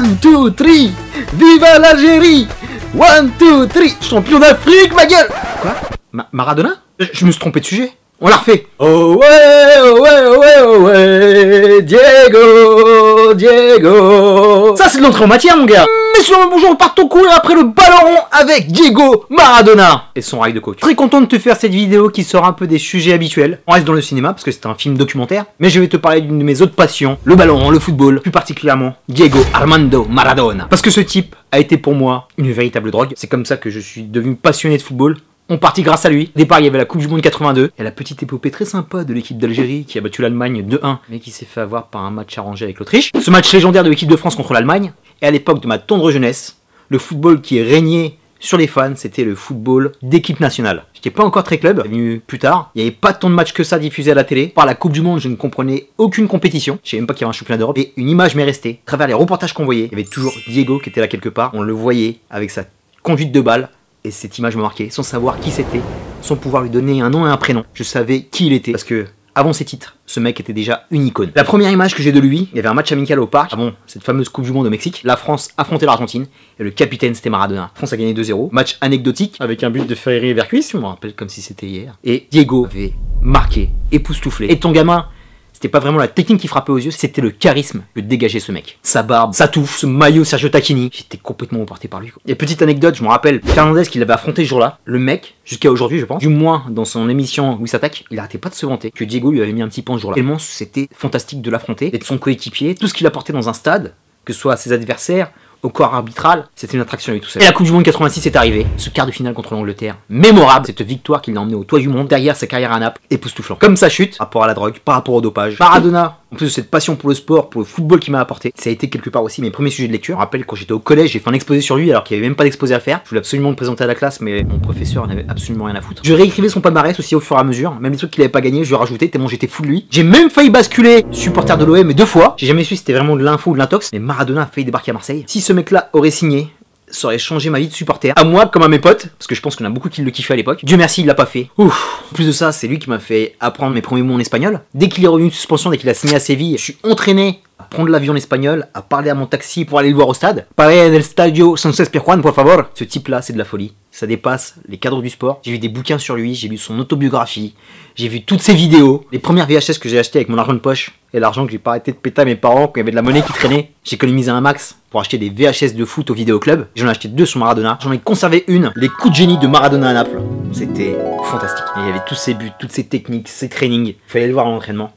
One, two, three Viva l'Algérie One, two, three Champion d'Afrique, ma gueule Quoi? Ma- Maradona? Je, je me suis trompé de sujet. On l'a refait. Oh ouais, oh ouais, oh ouais, oh ouais, Diego, Diego. Ça c'est de l'entrée en matière, mon gars. Messieurs, bonjour, partons courir après le ballon avec Diego Maradona et son rail de coach. Très content de te faire cette vidéo qui sort un peu des sujets habituels. On reste dans le cinéma parce que c'est un film documentaire, mais je vais te parler d'une de mes autres passions, le ballon, le football, plus particulièrement Diego Armando Maradona. Parce que ce type a été pour moi une véritable drogue. C'est comme ça que je suis devenu passionné de football. On partit grâce à lui. Départ, il y avait la Coupe du Monde 82 et la petite épopée très sympa de l'équipe d'Algérie qui a battu l'Allemagne 2-1, mais qui s'est fait avoir par un match arrangé avec l'Autriche. Ce match légendaire de l'équipe de France contre l'Allemagne. Et à l'époque de ma tendre jeunesse, le football qui régnait sur les fans, c'était le football d'équipe nationale. J'étais pas encore très club, venu plus tard. Il n'y avait pas tant de matchs que ça diffusés à la télé. Par la Coupe du Monde, je ne comprenais aucune compétition. Je savais même pas qu'il y avait un championnat d'Europe. Et une image m'est restée. Travers les reportages qu'on voyait, il y avait toujours Diego qui était là quelque part. On le voyait avec sa conduite de balle. Et cette image me marquait, sans savoir qui c'était, sans pouvoir lui donner un nom et un prénom. Je savais qui il était, parce que avant ses titres, ce mec était déjà une icône. La première image que j'ai de lui, il y avait un match amical au parc, avant cette fameuse Coupe du Monde au Mexique. La France affrontait l'Argentine, et le capitaine c'était Maradona. La France a gagné 2-0. Match anecdotique, avec un but de Ferry Vercuis, je me rappelle comme si c'était hier. Et Diego avait marqué, époustouflé. Et ton gamin, c'était pas vraiment la technique qui frappait aux yeux, c'était le charisme que dégageait ce mec. Sa barbe, sa touffe, ce maillot Sergio Tacchini. J'étais complètement emporté par lui. Et petite anecdote, je me rappelle, Fernandez qui l'avait affronté ce jour-là, le mec, jusqu'à aujourd'hui je pense, du moins dans son émission où il s'attaque, il arrêtait pas de se vanter que Diego lui avait mis un petit pan ce jour-là. Tellement c'était fantastique de l'affronter, d'être son coéquipier, tout ce qu'il apportait dans un stade, que ce soit ses adversaires, au corps arbitral, c'était une attraction lui tout seul. Et la Coupe du Monde 86 est arrivée, ce quart de finale contre l'Angleterre, mémorable, cette victoire qui l'a emmené au toit du monde, derrière sa carrière à Naples, époustouflant. Comme sa chute, par rapport à la drogue, par rapport au dopage, Maradona, en plus de cette passion pour le sport, pour le football qu'il m'a apporté, ça a été quelque part aussi mes premiers sujets de lecture. Je rappelle quand j'étais au collège, j'ai fait un exposé sur lui alors qu'il n'y avait même pas d'exposé à faire. Je voulais absolument le présenter à la classe, mais mon professeur n'avait absolument rien à foutre. Je réécrivais son palmarès aussi au fur et à mesure, même les trucs qu'il avait pas gagné, je lui rajoutais tellement j'étais fou de lui. J'ai même failli basculer supporter de l'OM deux fois. J'ai jamais su si c'était vraiment de l'info ou de l'intox, mais Maradona a failli débarquer à Marseille. Si ce mec-là aurait signé, ça aurait changé ma vie de supporter. À moi comme à mes potes, parce que je pense qu'on a beaucoup qui le kiffaient à l'époque. Dieu merci, il l'a pas fait. Ouf. En plus de ça, c'est lui qui m'a fait apprendre mes premiers mots en espagnol. Dès qu'il est revenu de suspension, dès qu'il a signé à Séville, je suis entraîné à prendre l'avion en espagnol, à parler à mon taxi pour aller le voir au stade. Parler del stadio Sánchez Pizjuán, por favor. Ce type-là, c'est de la folie. Ça dépasse les cadres du sport. J'ai vu des bouquins sur lui, j'ai lu son autobiographie, j'ai vu toutes ses vidéos. Les premières VHS que j'ai achetées avec mon argent de poche et l'argent que j'ai pas arrêté de péter à mes parents quand il y avait de la monnaie qui traînait. J'ai économisé un max pour acheter des VHS de foot au vidéoclub. J'en ai acheté deux sur Maradona. J'en ai conservé une, les coups de génie de Maradona à Naples. C'était fantastique. Il y avait tous ses buts, toutes ses techniques, ses trainings. Il fallait le voir en entraînement.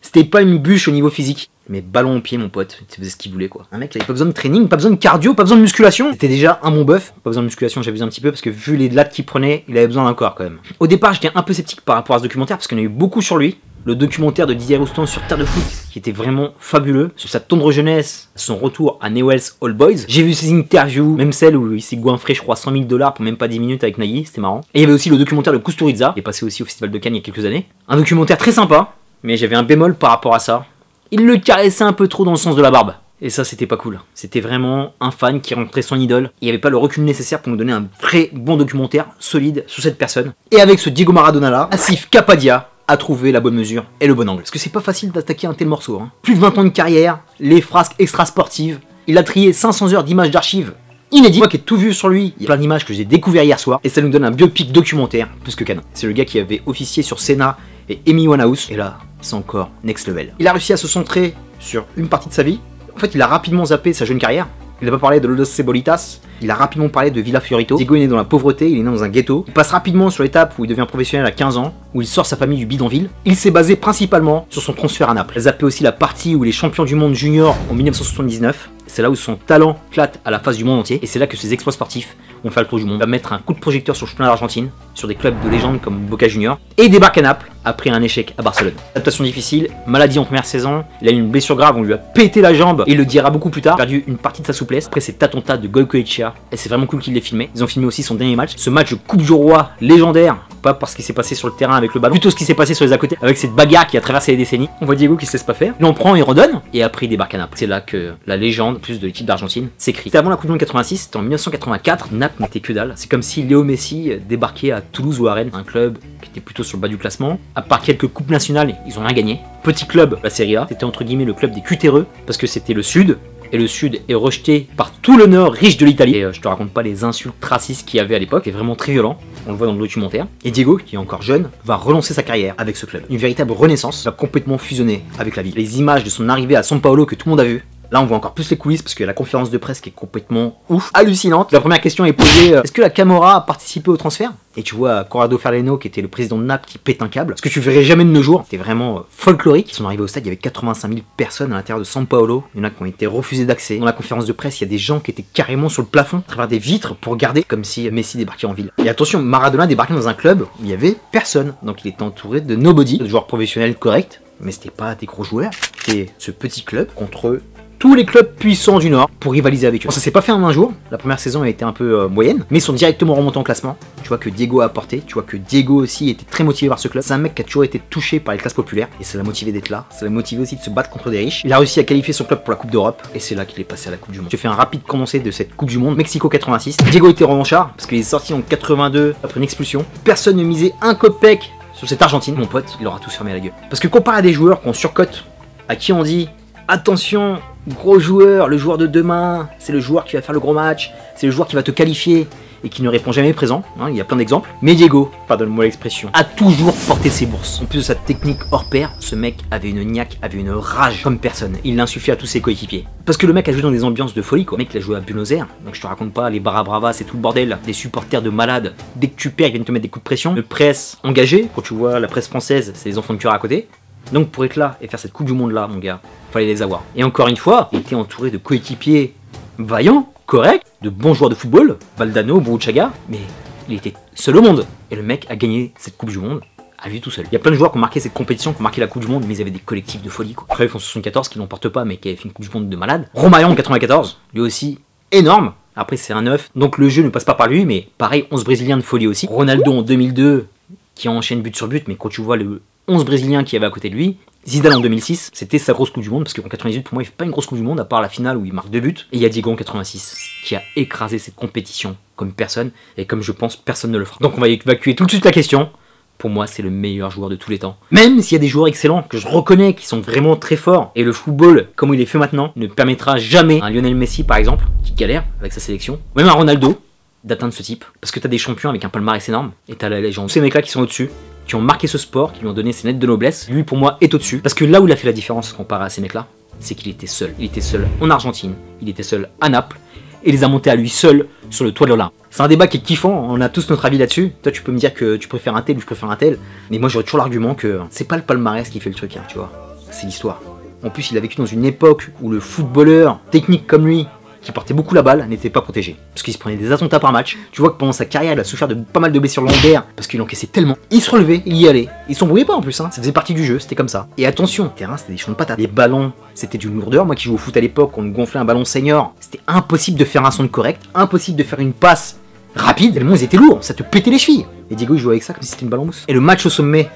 C'était pas une bûche au niveau physique. Mais ballon au pied, mon pote, il faisait ce qu'il voulait quoi. Un mec, il avait pas besoin de training, pas besoin de cardio, pas besoin de musculation. C'était déjà un bon bœuf. Pas besoin de musculation, j'abuse un petit peu parce que vu les lattes qu'il prenait, il avait besoin d'un corps quand même. Au départ, j'étais un peu sceptique par rapport à ce documentaire parce qu'on a eu beaucoup sur lui. Le documentaire de Didier Roustan sur Terre de Foot qui était vraiment fabuleux. Sur sa tendre jeunesse, son retour à Newell's All Boys. J'ai vu ses interviews, même celle où il s'est goinfré, je crois, 100 000 dollars pour même pas 10 minutes avec Nagui, c'était marrant. Et il y avait aussi le documentaire de Kusturica, qui est passé aussi au Festival de Cannes il y a quelques années. Un documentaire très sympa, mais j'avais un bémol par rapport à ça. Il le caressait un peu trop dans le sens de la barbe. Et ça, c'était pas cool. C'était vraiment un fan qui rentrait son idole. Il n'y avait pas le recul nécessaire pour nous donner un vrai bon documentaire solide sur cette personne. Et avec ce Diego Maradona là, Asif Kapadia a trouvé la bonne mesure et le bon angle. Parce que c'est pas facile d'attaquer un tel morceau. hein. Plus de 20 ans de carrière, les frasques extra sportives. Il a trié 500 heures d'images d'archives inédit. Moi qui ai tout vu sur lui, il y a plein d'images que j'ai découvert hier soir et ça nous donne un biopic documentaire plus que canon. C'est le gars qui avait officié sur Senna et Amy Winehouse et là, c'est encore next level. Il a réussi à se centrer sur une partie de sa vie. En fait, il a rapidement zappé sa jeune carrière. Il n'a pas parlé de Los Cebolitas, il a rapidement parlé de Villa Fiorito. Diego est né dans la pauvreté, il est né dans un ghetto. Il passe rapidement sur l'étape où il devient professionnel à 15 ans, où il sort sa famille du bidonville. Il s'est basé principalement sur son transfert à Naples. Il a zappé aussi la partie où il est champion du monde junior en 1979. C'est là où son talent éclate à la face du monde entier, et c'est là que ses exploits sportifs vont faire le tour du monde. Va mettre un coup de projecteur sur le championnat d'Argentine, sur des clubs de légende comme Boca Junior, et débarque à Naples après un échec à Barcelone. Adaptation difficile, maladie en première saison, il a eu une blessure grave, on lui a pété la jambe, et il le dira beaucoup plus tard, perdu une partie de sa souplesse. Après cet attentat de Goicoechea, et c'est vraiment cool qu'il l'ait filmé. Ils ont filmé aussi son dernier match, ce match Coupe du Roi légendaire, pas parce qu'il s'est passé sur le terrain avec le ballon, plutôt ce qui s'est passé sur les à avec cette bagarre qui a traversé les décennies. On voit Diego qui se laisse pas faire, il en prend, il redonne, et après il débarque à Naples. C'est là que la légende, plus de l'équipe d'Argentine, s'écrit. C'était avant la Coupe du Monde 86, c'était en 1984, Naples n'était que dalle. C'est comme si Léo Messi débarquait à Toulouse ou à Rennes, un club qui était plutôt sur le bas du classement. À part quelques coupes nationales, ils ont rien gagné. Petit club, la Serie A, c'était entre guillemets le club des cutéreux, parce que c'était le sud, et le sud est rejeté par tout le nord riche de l'Italie. Et euh, je te raconte pas les insultes racistes qu'il y avait à l'époque, c'est vraiment très violent, on le voit dans le documentaire. Et Diego, qui est encore jeune, va relancer sa carrière avec ce club. Une véritable renaissance, va complètement fusionner avec la ville. Les images de son arrivée à São Paulo que tout le monde a vu, Là, on voit encore plus les coulisses parce a la conférence de presse qui est complètement ouf, hallucinante. La première question est posée euh, est-ce que la Camorra a participé au transfert? Et tu vois Corrado Ferleno, qui était le président de Naples, qui pète un câble. Ce que tu verrais jamais de nos jours. C'était vraiment euh, folklorique. Ils sont arrivés au stade, il y avait 85 000 personnes à l'intérieur de San Paolo. Il y en a qui ont été refusés d'accès. Dans la conférence de presse, il y a des gens qui étaient carrément sur le plafond, à travers des vitres, pour regarder comme si Messi débarquait en ville. Et attention, Maradona débarquait dans un club où il y avait personne. Donc il était entouré de nobody, de joueurs professionnels corrects mais c'était pas des gros joueurs. C'était ce petit club contre tous les clubs puissants du Nord pour rivaliser avec eux. ça s'est pas fait en un jour, la première saison a été un peu euh, moyenne, mais ils sont directement remontés en classement. Tu vois que Diego a apporté, tu vois que Diego aussi était très motivé par ce club. C'est un mec qui a toujours été touché par les classes populaires, et ça l'a motivé d'être là, ça l'a motivé aussi de se battre contre des riches. Il a réussi à qualifier son club pour la Coupe d'Europe, et c'est là qu'il est passé à la Coupe du Monde. Je fais un rapide condensé de cette Coupe du Monde, Mexico 86. Diego était revanchard, parce qu'il est sorti en 82 après une expulsion. Personne ne misait un copec sur cette Argentine, mon pote, il aura tout fermé la gueule. Parce que comparé à des joueurs qu'on surcote, à qui on dit attention, gros joueur, le joueur de demain, c'est le joueur qui va faire le gros match, c'est le joueur qui va te qualifier et qui ne répond jamais présent, hein, il y a plein d'exemples. Mais Diego, pardonne-moi l'expression, a toujours porté ses bourses. En plus de sa technique hors pair, ce mec avait une niaque, avait une rage comme personne. Il l'insufflait à tous ses coéquipiers. Parce que le mec a joué dans des ambiances de folie, quoi. Le mec, il a joué à Buenos Aires, donc je te raconte pas les barabravas, c'est tout le bordel, des supporters de malades. Dès que tu perds, ils viennent te mettre des coups de pression. Le presse engagé, quand tu vois la presse française, c'est les enfants de cœur à côté. Donc pour être là et faire cette Coupe du Monde là, mon gars, fallait les avoir. Et encore une fois, il était entouré de coéquipiers vaillants, corrects, de bons joueurs de football, Valdano, Boruchaga, mais il était seul au monde. Et le mec a gagné cette Coupe du Monde à lui tout seul. Il y a plein de joueurs qui ont marqué cette compétition, qui ont marqué la Coupe du Monde, mais ils avaient des collectifs de folie. Quoi. Après, en 74, qui n'emporte pas, mais qui avait fait une Coupe du Monde de malade. Romaillon en 94, lui aussi énorme. Après, c'est un 9, donc le jeu ne passe pas par lui, mais pareil, 11 Brésiliens de folie aussi. Ronaldo en 2002, qui enchaîne but sur but, mais quand tu vois le 11 Brésiliens qui avait à côté de lui, Zidane en 2006, c'était sa grosse Coupe du Monde, parce qu'en 98, pour moi, il fait pas une grosse Coupe du Monde, à part la finale où il marque deux buts. Et il y a Diego en 86, qui a écrasé cette compétition comme personne, et comme je pense, personne ne le fera. Donc on va évacuer tout de suite la question. Pour moi, c'est le meilleur joueur de tous les temps. Même s'il y a des joueurs excellents que je reconnais, qui sont vraiment très forts, et le football, comme il est fait maintenant, ne permettra jamais à un Lionel Messi, par exemple, qui galère avec sa sélection, ou même à Ronaldo, d'atteindre ce type. Parce que t'as des champions avec un palmarès énorme, et t'as la légende. Ces mecs-là qui sont au-dessus, qui ont marqué ce sport, qui lui ont donné ses lettres de noblesse, lui pour moi est au-dessus. Parce que là où il a fait la différence comparé à ces mecs-là, c'est qu'il était seul. Il était seul en Argentine, il était seul à Naples, et les a montés à lui seul sur le toit de l'Olympe. C'est un débat qui est kiffant, on a tous notre avis là-dessus. Toi, tu peux me dire que tu préfères un tel ou je préfère un tel, mais moi j'aurais toujours l'argument que c'est pas le palmarès qui fait le truc, hein, tu vois. C'est l'histoire. En plus, il a vécu dans une époque où le footballeur technique comme lui, qui portait beaucoup la balle, n'était pas protégé. Parce qu'il se prenait des attentats par match. Tu vois que pendant sa carrière, il a souffert de pas mal de blessures lombaires parce qu'il encaissait tellement. Il se relevait, il y allait. Il s'embrouillait pas en plus, hein. ça faisait partie du jeu, c'était comme ça. Et attention, le terrain c'était des champs de patates. Les ballons, c'était d'une lourdeur. Moi qui joue au foot à l'époque, on gonflait un ballon senior, c'était impossible de faire un son correct, impossible de faire une passe rapide, tellement ils étaient lourds, ça te pétait les chevilles. Et Diego il jouait avec ça comme si c'était une ballon mousse. Et le match au sommet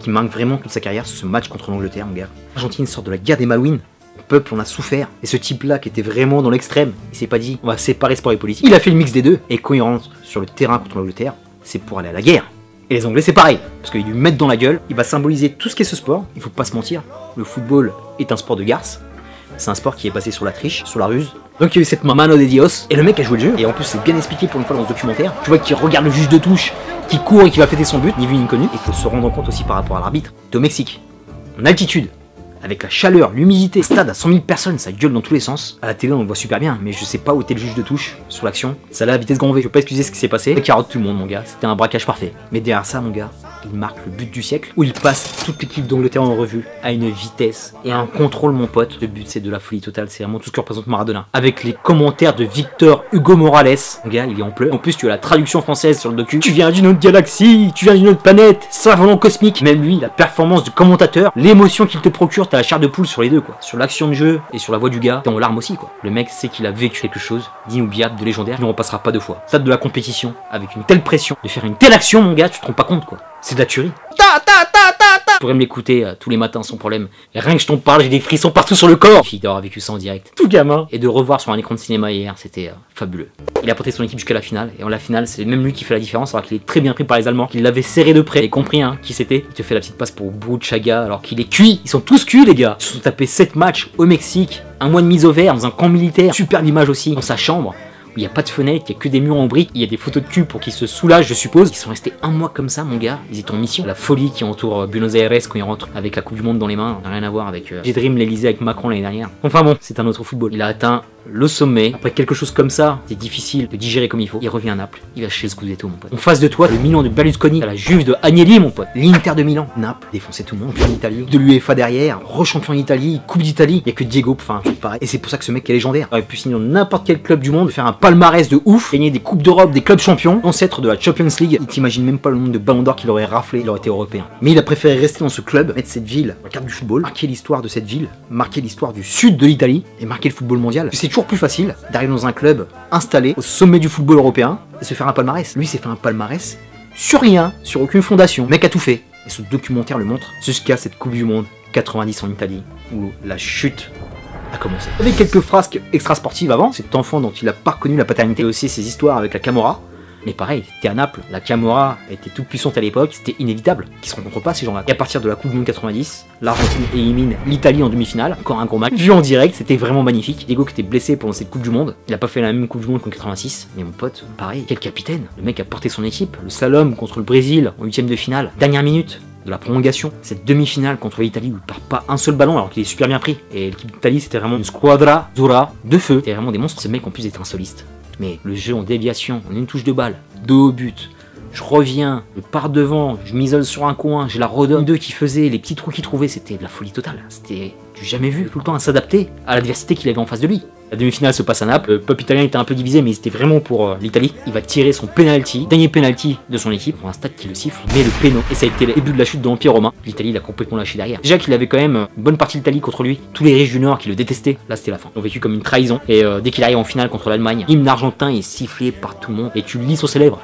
qui marque vraiment toute sa carrière, ce match contre l'Angleterre, mon gars. L'Argentine sort de la guerre des Malouines, peuple on a souffert. Et ce type-là, qui était vraiment dans l'extrême, il s'est pas dit on va séparer sport et politique. Il a fait le mix des deux. Et quand il rentre sur le terrain contre l'Angleterre, c'est pour aller à la guerre. Et les Anglais, c'est pareil. Parce qu'ils lui mettent dans la gueule, il va symboliser tout ce qu'est ce sport. Il faut pas se mentir. Le football est un sport de garce. C'est un sport qui est basé sur la triche, sur la ruse. Donc il y a eu cette mano de Dios, et le mec a joué le jeu, et en plus c'est bien expliqué pour une fois dans ce documentaire. Tu vois qu'il regarde le juge de touche, qui court et qui va fêter son but, ni vu ni connu. Il faut se rendre compte aussi par rapport à l'arbitre. Au Mexique, en altitude, avec la chaleur, l'humidité, stade à 100 000 personnes, ça gueule dans tous les sens. À la télé, on le voit super bien, mais je sais pas où était le juge de touche sur l'action. Ça allait à vitesse grand V. Je veux pas excuser ce qui s'est passé. carotte tout le monde, mon gars. C'était un braquage parfait. Mais derrière ça, mon gars, il marque le but du siècle, où il passe toute l'équipe d'Angleterre en revue à une vitesse et un contrôle, mon pote. Le but, c'est de la folie totale. C'est vraiment tout ce que représente Maradona. Avec les commentaires de Victor Hugo Morales. Mon gars, il est en pleurs. En plus, tu as la traduction française sur le docu. Tu viens d'une autre galaxie, tu viens d'une autre planète, savant cosmique. Même lui, la performance du commentateur, l'émotion qu'il te procure, t'as la chair de poule sur les deux, quoi. Sur l'action de jeu et sur la voix du gars, t'es en larmes aussi, quoi. Le mec sait qu'il a vécu quelque chose d'inoubliable, de légendaire, il ne repassera pas deux fois. Stade de la compétition, avec une telle pression, de faire une telle action, mon gars, tu te rends pas compte, quoi. C'est de la tuerie. pourrais me l'écouter euh, tous les matins sans problème. Et rien que je t'en parle, j'ai des frissons partout sur le corps. Fille d'avoir vécu ça en direct. Tout gamin. Et de revoir sur un écran de cinéma hier, c'était euh, fabuleux. Il a porté son équipe jusqu'à la finale. Et en la finale, c'est même lui qui fait la différence alors qu'il est très bien pris par les Allemands. Qu'il l'avait serré de près. Et compris hein, qui c'était. Il te fait la petite passe pour Chaga alors qu'il est cuit. Ils sont tous cuits les gars. Ils se sont tapés 7 matchs au Mexique. Un mois de mise au vert dans un camp militaire. Superbe image aussi. Dans sa chambre il n'y a pas de fenêtre, il n'y a que des murs en briques, il y a des photos de cul pour qu'ils se soulagent, je suppose. Ils sont restés un mois comme ça, mon gars. Ils étaient en mission. La folie qui entoure euh, Buenos Aires quand ils rentrent avec la Coupe du Monde dans les mains, rien à voir avec. Euh, J'ai Dream l'Elysée avec Macron l'année dernière. Enfin bon, c'est un autre football. Il a atteint le sommet. Après quelque chose comme ça, c'est difficile de digérer comme il faut. Il revient à Naples. Il va chez Scudetto, mon pote. En face de toi, le Milan de Berlusconi, la Juve de Agnelli, mon pote. L'Inter de Milan. Naples, défoncer tout le monde. D'Italie. De l'UEFA derrière. Rechampion d'Italie. Coupe d'Italie. Il y a que Diego truc pareil. Et c'est pour ça que ce mec est légendaire. Il aurait pu signer dans n'importe quel club du monde, faire un palmarès de ouf, gagner des Coupes d'Europe, des clubs champions, ancêtre de la Champions League. Il t'imagine même pas le nombre de ballons d'or qu'il aurait raflé. Il aurait été européen. Mais il a préféré rester dans ce club, mettre cette ville la carte du football, marquer l'histoire de cette ville, marquer l'histoire du sud de l'Italie et marquer le football mondial. Plus facile d'arriver dans un club installé au sommet du football européen et se faire un palmarès. Lui, s'est fait un palmarès sur rien, sur aucune fondation. Mec a tout fait. Et ce documentaire le montre jusqu'à cette Coupe du Monde 90 en Italie, où la chute a commencé. Avec quelques frasques extra sportives avant, cet enfant dont il a pas reconnu la paternité, et aussi ses histoires avec la Camorra, mais pareil, t'es à Naples, la Camorra était toute puissante à l'époque, c'était inévitable qu'ils se rencontrent pas ces gens-là. Et à partir de la Coupe du Monde 90, l'Argentine élimine l'Italie en demi-finale, encore un gros match. Vu en direct, c'était vraiment magnifique. Diego qui était blessé pendant cette Coupe du Monde, il a pas fait la même Coupe du Monde qu'en 86, mais mon pote, pareil, quel capitaine. Le mec a porté son équipe, le Salom contre le Brésil en huitième de finale, dernière minute, de la prolongation. Cette demi-finale contre l'Italie où il part pas un seul ballon alors qu'il est super bien pris. Et l'équipe d'Italie c'était vraiment une squadra dura de feu. C'était vraiment des monstres. Ce mec en plus d'être un soliste. Mais le jeu en déviation, en une touche de balle, dos au but, je reviens, je pars devant, je m'isole sur un coin, j'ai la redonne deux qui faisait, les petits trous qu'il trouvait, c'était de la folie totale. C'était du jamais vu, tout le temps à s'adapter à l'adversité qu'il avait en face de lui. La demi-finale se passe à Naples, le peuple italien était un peu divisé, mais c'était vraiment pour euh, l'Italie. Il va tirer son penalty, dernier penalty de son équipe, pour un stade qui le siffle, mais le péno. Et ça a été le début de la chute de l'Empire romain. L'Italie l'a complètement lâché derrière. Déjà qu'il avait quand même une bonne partie de l'Italie contre lui, tous les riches du Nord qui le détestaient, là c'était la fin. Ils ont vécu comme une trahison. Et euh, dès qu'il arrive en finale contre l'Allemagne, l'hymne argentin est sifflé par tout le monde, et tu lis sur ses lèvres.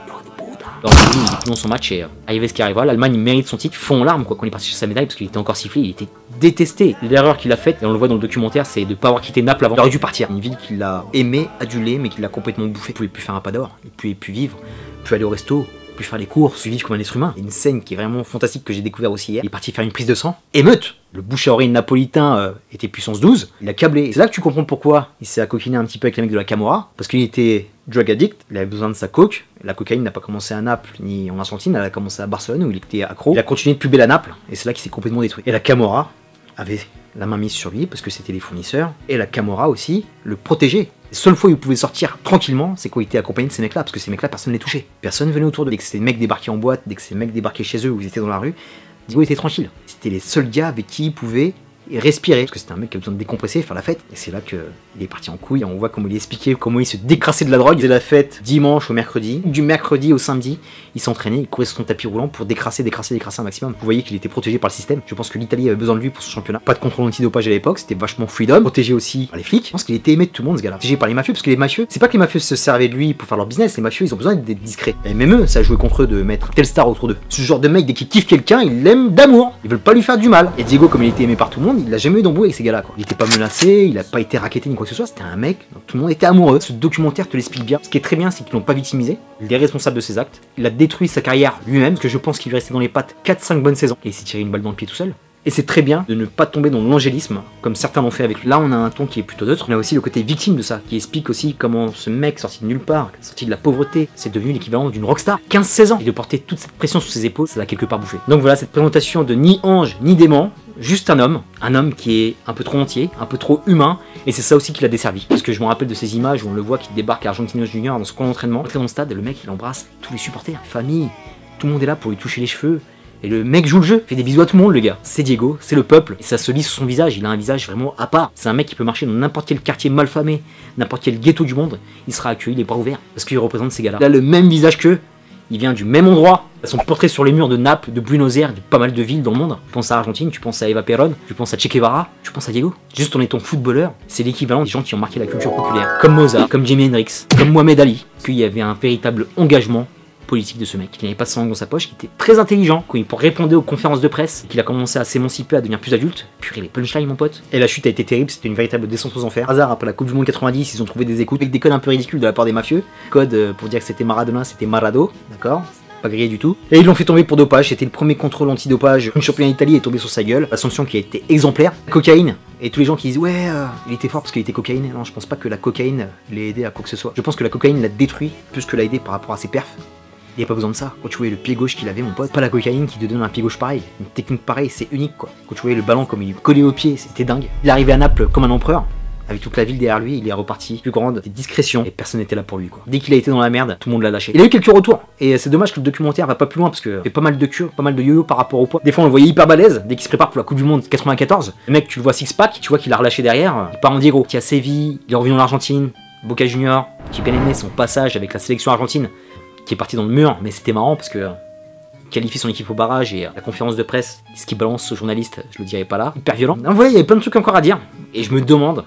Il dans son match et euh, ce qui arriva. L'Allemagne mérite son titre, fond en larmes quoi, quand il est parti chercher sa médaille parce qu'il était encore sifflé, il était détesté. L'erreur qu'il a faite, et on le voit dans le documentaire, c'est de ne pas avoir quitté Naples avant. Il aurait dû partir. Une ville qu'il a aimé, adulé, mais qu'il a complètement bouffé. Il pouvait plus faire un pas d'or, il pouvait plus vivre, plus aller au resto, faire les courses, vivre comme un être humain. Une scène qui est vraiment fantastique que j'ai découvert aussi hier. Il est parti faire une prise de sang. Émeute Le bouche à oreille napolitain euh, était puissance 12. Il a câblé. C'est là que tu comprends pourquoi il s'est accoquiné un petit peu avec les mecs de la Camorra. Parce qu'il était drug addict, il avait besoin de sa coke. La cocaïne n'a pas commencé à Naples ni en Argentine, elle a commencé à Barcelone où il était accro. Il a continué de puber à Naples et c'est là qu'il s'est complètement détruit. Et la Camorra avait la main mise sur lui parce que c'était les fournisseurs. Et la Camorra aussi le protégeait. La seule fois où il pouvait sortir tranquillement, c'est quand il était de ces mecs-là, parce que ces mecs-là, personne ne les touchait. Personne venait autour de Dès que ces mecs débarquaient en boîte, dès que ces mecs débarquaient chez eux ou ils étaient dans la rue, Diego était tranquille. C'était les seuls gars avec qui il pouvait et respirer. Parce que c'était un mec qui avait besoin de décompresser, faire la fête. Et c'est là qu'il est parti en couille. On voit comment il expliquait comment il se décrassait de la drogue. Il faisait la fête dimanche au mercredi. Du mercredi au samedi, il s'entraînait, il courait sur son tapis roulant pour décrasser, décrasser, décrasser un maximum. Vous voyez qu'il était protégé par le système. Je pense que l'Italie avait besoin de lui pour son championnat. Pas de contrôle antidopage à l'époque, c'était vachement freedom. Protégé aussi par les flics. Je pense qu'il était aimé de tout le monde ce gars-là. Protégé par les mafieux, parce que les mafieux, c'est pas que les mafieux se servaient de lui pour faire leur business. Les mafieux, ils ont besoin d'être discrets. Et même eux, ça a joué contre eux de mettre tel star autour d'eux. Ce genre de mec, dès qu'il kiffe quelqu'un, il l'aime d'amour. Ils veulent pas lui faire du mal. Et Diego, comme il était aimé par tout le monde, il a jamais eu avec ces gars-là. Il était pas menacé, il a pas été raquetté ni quoi que ce soit. C'était un mec, tout le monde était amoureux. Ce documentaire te l'explique bien. Ce qui est très bien, c'est qu'ils l'ont pas victimisé. Il est responsable de ses actes. Il a détruit sa carrière lui-même, parce que je pense qu'il lui restait dans les pattes 4-5 bonnes saisons. Et il s'est tiré une balle dans le pied tout seul. Et c'est très bien de ne pas tomber dans l'angélisme, comme certains l'ont fait avec Là, on a un ton qui est plutôt neutre. On a aussi le côté victime de ça, qui explique aussi comment ce mec sorti de nulle part, sorti de la pauvreté, c'est devenu l'équivalent d'une rockstar. 15-16 ans. Et de porter toute cette pression sur ses épaules, ça l'a quelque part bouffé. Donc voilà, cette présentation de ni ange, ni démon, juste un homme, un homme qui est un peu trop entier, un peu trop humain, et c'est ça aussi qui l'a desservi. Parce que je me rappelle de ces images où on le voit qui débarque à Argentinos Junior dans son camp d'entraînement, dans le stade, le mec il embrasse tous les supporters, famille, tout le monde est là pour lui toucher les cheveux, et le mec joue le jeu, fait des bisous à tout le monde, le gars. C'est Diego, c'est le peuple, et ça se lit sur son visage. Il a un visage vraiment à part. C'est un mec qui peut marcher dans n'importe quel quartier malfamé, n'importe quel ghetto du monde. Il sera accueilli les bras ouverts, parce qu'il représente ces gars-là. Il a le même visage qu'eux, il vient du même endroit. Son portrait sur les murs de Naples, de Buenos Aires, de pas mal de villes dans le monde. Tu penses à Argentine, tu penses à Eva Perón, tu penses à Che Guevara, tu penses à Diego. Juste en étant footballeur, c'est l'équivalent des gens qui ont marqué la culture populaire. Comme Mozart, comme Jimi Hendrix, comme Mohamed Ali. Qu'il y avait un véritable engagement politique de ce mec. Il n'avait pas de sang dans sa poche, il était très intelligent quand il répondait aux conférences de presse, qu'il a commencé à s'émanciper, à devenir plus adulte. Purée, les punchlines, mon pote. Et la chute a été terrible, c'était une véritable descente aux enfers. Hasard, après la Coupe du Monde 90, ils ont trouvé des écoutes avec des codes un peu ridicules de la part des mafieux. Code euh, pour dire que c'était Maradona, c'était Marado, d'accord? Pas grillé du tout. Et ils l'ont fait tomber pour dopage, c'était le premier contrôle antidopage. Une champion d'Italie est tombé sur sa gueule. La sanction qui a été exemplaire. Cocaïne. Et tous les gens qui disent ouais, euh, il était fort parce qu'il était cocaïne. Non, je pense pas que la cocaïne l'ait aidé à quoi que ce soit. Je pense que la cocaïne l'a détruit plus que l'a aidé par rapport à ses perfs. Il n'y a pas besoin de ça. Quand tu voyais le pied gauche qu'il avait, mon pote, pas la cocaïne qui te donne un pied gauche pareil. Une technique pareille, c'est unique quoi. Quand tu voyais le ballon comme il collait au pied, c'était dingue. Il est arrivé à Naples comme un empereur avec toute la ville derrière lui, il est reparti plus grande, des discrétions, et personne n'était là pour lui quoi. Dès qu'il a été dans la merde, tout le monde l'a lâché. Il a eu quelques retours, et c'est dommage que le documentaire va pas plus loin parce que fait pas mal de cure, pas mal de yo-yo par rapport au poids. Des fois on le voyait hyper balèze, dès qu'il se prépare pour la Coupe du Monde 94, le mec tu le vois six pack, tu vois qu'il a relâché derrière, il part en Diego, qui a sévi, il est revenu en Argentine, Boca Junior, j'ai bien son passage avec la sélection argentine, qui est parti dans le mur, mais c'était marrant parce que qualifie son équipe au barrage et la conférence de presse, ce qui balance au journaliste, je le dirais pas là, hyper violent. En voilà, il y avait plein de trucs encore à dire. Et je me demande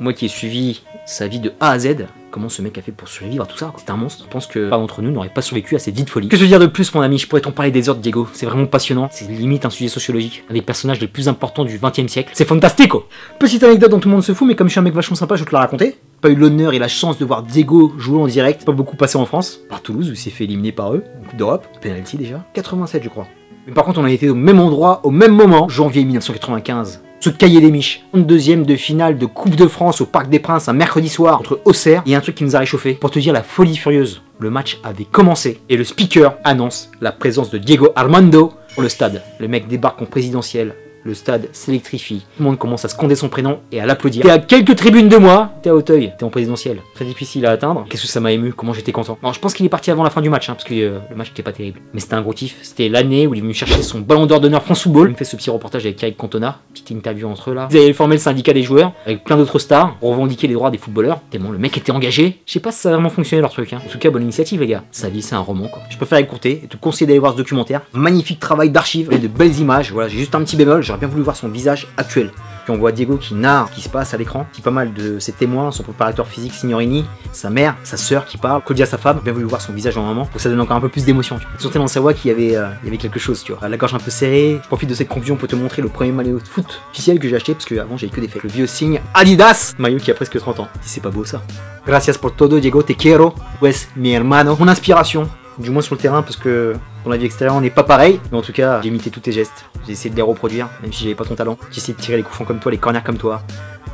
moi qui ai suivi sa vie de A à Z, comment ce mec a fait pour survivre à tout ça C'est un monstre. Je pense que pas d'entre nous n'aurait pas survécu à cette vie de folie. Que veux dire de plus, mon ami? Je pourrais t'en parler des heures, Diego. C'est vraiment passionnant. C'est limite un sujet sociologique. Un des personnages les plus importants du 20 e siècle. C'est fantastico Petite anecdote dont tout le monde se fout, mais comme je suis un mec vachement sympa, je vais te la raconter. Pas eu l'honneur et la chance de voir Diego jouer en direct. Pas beaucoup passé en France. Par Toulouse, où il s'est fait éliminer par eux. Coupe d'Europe. Penalty déjà. 87, je crois. Mais par contre, on a été au même endroit, au même moment, janvier 1995 ce cahier des miches. Deuxième de finale de Coupe de France au Parc des Princes un mercredi soir entre Auxerre. A un truc qui nous a réchauffé. Pour te dire la folie furieuse, le match avait commencé et le speaker annonce la présence de Diego Armando pour le stade. Le mec débarque en présidentiel le stade s'électrifie, tout le monde commence à scander son prénom et à l'applaudir. T'es à quelques tribunes de moi, t'es à Hauteuil, t'es en présidentiel. Très difficile à atteindre. Qu'est-ce que ça m'a ému, comment j'étais content. Non, je pense qu'il est parti avant la fin du match, hein, parce que euh, le match était pas terrible. Mais c'était un gros kiff. C'était l'année où il est venu chercher son ballon d'or d'honneur France Football. Il me fait ce petit reportage avec Eric Cantona, petite interview entre eux là. Ils avaient formé le syndicat des joueurs, avec plein d'autres stars, pour revendiquer les droits des footballeurs. Tellement le mec était engagé. Je sais pas si ça a vraiment fonctionné leur truc. Hein. En tout cas, bonne initiative les gars. Sa vie c'est un roman quoi. Je préfère écouter et te conseiller d'aller voir ce documentaire. Magnifique travail d'archives et de belles images. Voilà, j'ai juste un petit bémol, j'aurais bien voulu voir son visage actuel. Puis on voit Diego qui narre ce qui se passe à l'écran, qui pas mal de ses témoins, son préparateur physique Signorini, sa mère, sa sœur qui parle, Claudia sa femme, bien voulu voir son visage en moment, donc ça donne encore un peu plus d'émotion. Sentais dans sa voix qu'il y avait, euh, y avait quelque chose, tu vois. La gorge un peu serrée, je profite de cette confusion pour te montrer le premier maillot de foot officiel que j'ai acheté, parce qu'avant j'avais que des faits. Le vieux signe Adidas, maillot qui a presque 30 ans. Si c'est pas beau ça. Gracias por todo, Diego, te quiero, pues mi hermano. Mon inspiration, du moins sur le terrain, parce que dans la vie extérieure on n'est pas pareil. Mais en tout cas, j'ai imité tous tes gestes. J'ai essayé de les reproduire, même si j'avais pas ton talent. J'ai essayé de tirer les coups francs comme toi, les corners comme toi.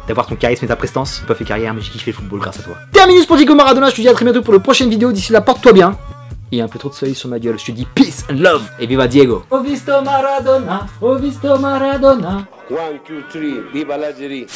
D'avoir ton charisme et ta prestance. J'ai pas fait carrière, mais j'ai kiffé le football grâce à toi. Terminus pour Diego Maradona, je te dis à très bientôt pour la prochaine vidéo. D'ici là, porte-toi bien. Il y a un peu trop de soleil sur ma gueule. Je te dis peace and love. Et viva Diego. Ho visto Maradona, ho visto Maradona. One, two, three, viva l'Algérie.